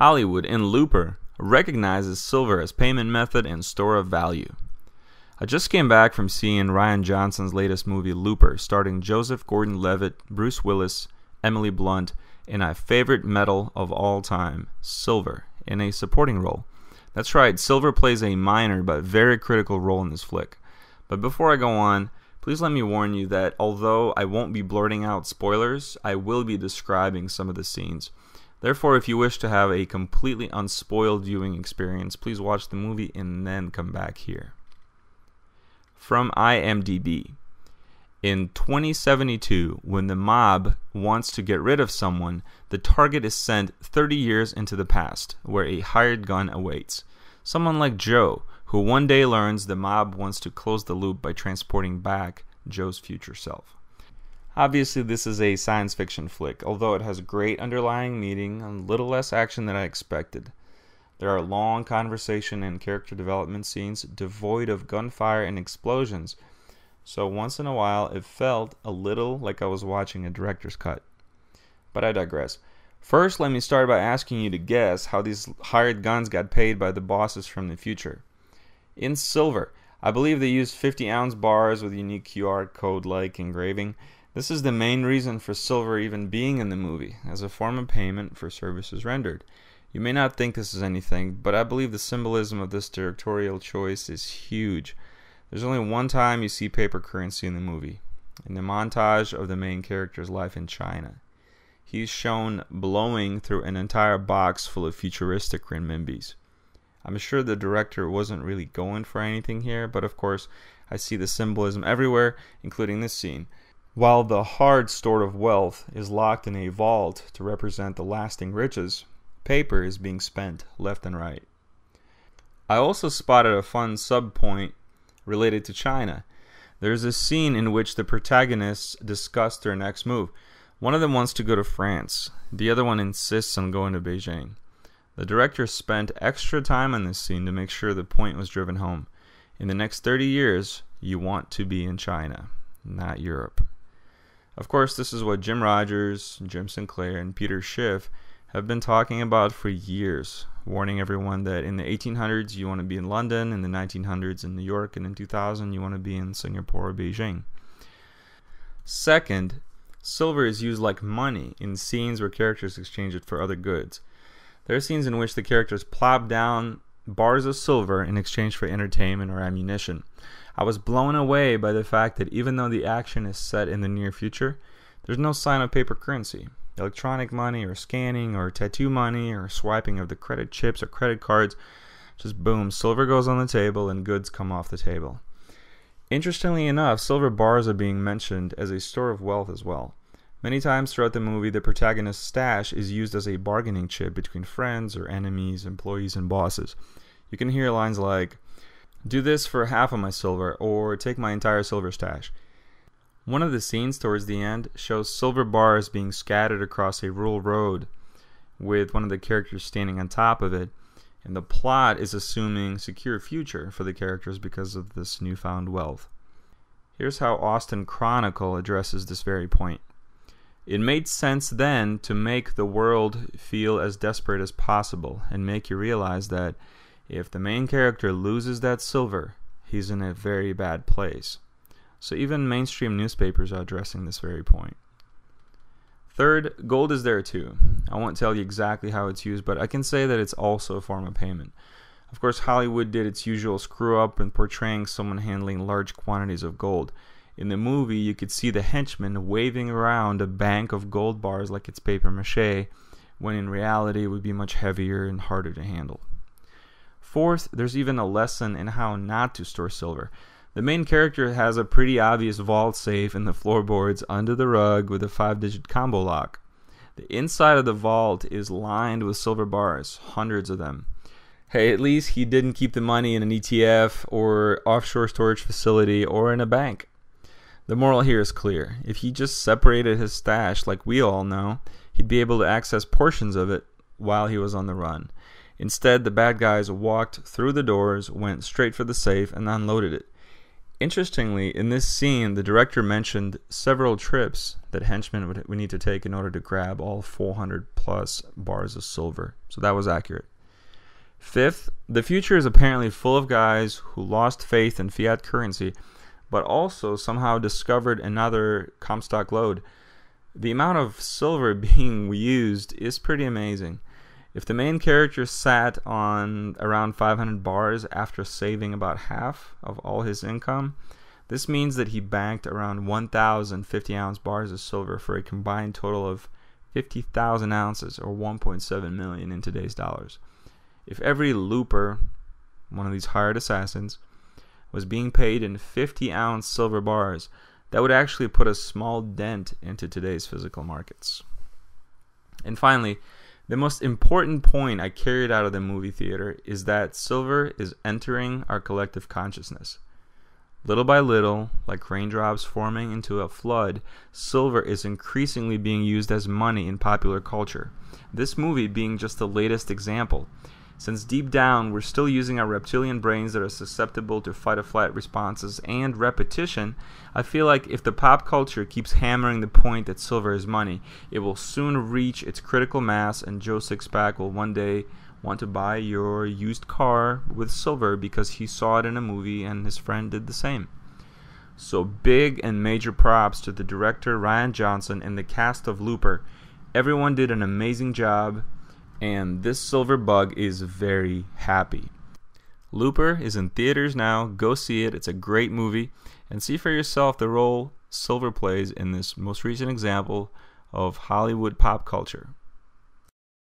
Hollywood in Looper recognizes silver as payment method and store of value. I just came back from seeing Rian Johnson's latest movie Looper, starring Joseph Gordon-Levitt, Bruce Willis, Emily Blunt, and my favorite metal of all time, Silver, in a supporting role. That's right, Silver plays a minor but very critical role in this flick. But before I go on, please let me warn you that although I won't be blurting out spoilers, I will be describing some of the scenes. Therefore, if you wish to have a completely unspoiled viewing experience, please watch the movie and then come back here. From IMDb In 2072, when the mob wants to get rid of someone, the target is sent 30 years into the past, where a hired gun awaits. Someone like Joe, who one day learns the mob wants to close the loop by transporting back Joe's future self. Obviously, this is a science fiction flick, although it has great underlying meaning and little less action than I expected. There are long conversation and character development scenes devoid of gunfire and explosions, so once in a while it felt a little like I was watching a director's cut. But I digress. First, let me start by asking you to guess how these hired guns got paid by the bosses from the future. In silver, I believe they used 50 ounce bars with unique QR code like engraving this is the main reason for silver even being in the movie, as a form of payment for services rendered. You may not think this is anything, but I believe the symbolism of this directorial choice is huge. There's only one time you see paper currency in the movie, in the montage of the main character's life in China. He's shown blowing through an entire box full of futuristic renminbis. I'm sure the director wasn't really going for anything here, but of course, I see the symbolism everywhere, including this scene. While the hard store of wealth is locked in a vault to represent the lasting riches, paper is being spent left and right. I also spotted a fun subpoint related to China. There's a scene in which the protagonists discuss their next move. One of them wants to go to France, the other one insists on going to Beijing. The director spent extra time on this scene to make sure the point was driven home. In the next 30 years, you want to be in China, not Europe. Of course, this is what Jim Rogers, Jim Sinclair, and Peter Schiff have been talking about for years, warning everyone that in the 1800s you want to be in London, in the 1900s in New York, and in 2000 you want to be in Singapore or Beijing. Second, silver is used like money in scenes where characters exchange it for other goods. There are scenes in which the characters plop down bars of silver in exchange for entertainment or ammunition. I was blown away by the fact that even though the action is set in the near future, there's no sign of paper currency. Electronic money or scanning or tattoo money or swiping of the credit chips or credit cards. Just boom, silver goes on the table and goods come off the table. Interestingly enough, silver bars are being mentioned as a store of wealth as well. Many times throughout the movie, the protagonist's stash is used as a bargaining chip between friends or enemies, employees, and bosses. You can hear lines like, do this for half of my silver, or take my entire silver stash. One of the scenes towards the end shows silver bars being scattered across a rural road with one of the characters standing on top of it, and the plot is assuming secure future for the characters because of this newfound wealth. Here's how Austin Chronicle addresses this very point. It made sense then to make the world feel as desperate as possible and make you realize that if the main character loses that silver, he's in a very bad place. So even mainstream newspapers are addressing this very point. Third, gold is there too. I won't tell you exactly how it's used, but I can say that it's also a form of payment. Of course, Hollywood did its usual screw up in portraying someone handling large quantities of gold. In the movie, you could see the henchman waving around a bank of gold bars like it's paper mache, when in reality it would be much heavier and harder to handle. Fourth, there's even a lesson in how not to store silver. The main character has a pretty obvious vault safe in the floorboards under the rug with a five digit combo lock. The inside of the vault is lined with silver bars, hundreds of them. Hey, at least he didn't keep the money in an ETF or offshore storage facility or in a bank. The moral here is clear. If he just separated his stash like we all know, he'd be able to access portions of it while he was on the run. Instead, the bad guys walked through the doors, went straight for the safe, and unloaded it. Interestingly, in this scene, the director mentioned several trips that henchmen would, would need to take in order to grab all 400 plus bars of silver. So that was accurate. Fifth, the future is apparently full of guys who lost faith in fiat currency, but also somehow discovered another Comstock lode. The amount of silver being used is pretty amazing. If the main character sat on around 500 bars after saving about half of all his income, this means that he banked around 1,050 ounce bars of silver for a combined total of 50,000 ounces or 1.7 million in today's dollars. If every looper, one of these hired assassins, was being paid in 50 ounce silver bars, that would actually put a small dent into today's physical markets. And finally, the most important point I carried out of the movie theater is that silver is entering our collective consciousness. Little by little, like raindrops forming into a flood, silver is increasingly being used as money in popular culture. This movie being just the latest example. Since deep down we're still using our reptilian brains that are susceptible to fight or flight responses and repetition, I feel like if the pop culture keeps hammering the point that silver is money, it will soon reach its critical mass and Joe Sixpack will one day want to buy your used car with silver because he saw it in a movie and his friend did the same. So big and major props to the director Rian Johnson and the cast of Looper. Everyone did an amazing job and this silver bug is very happy. Looper is in theaters now. Go see it. It's a great movie. And see for yourself the role Silver plays in this most recent example of Hollywood pop culture.